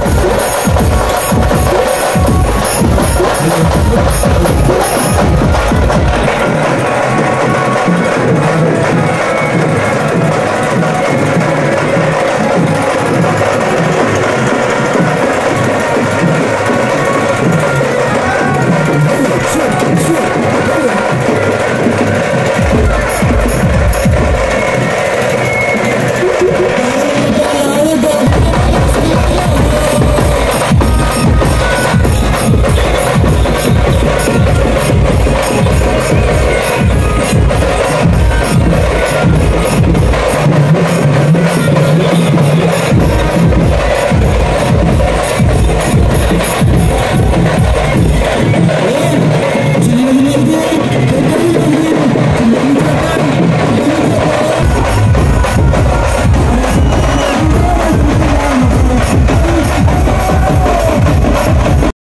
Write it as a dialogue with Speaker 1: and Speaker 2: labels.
Speaker 1: Oh.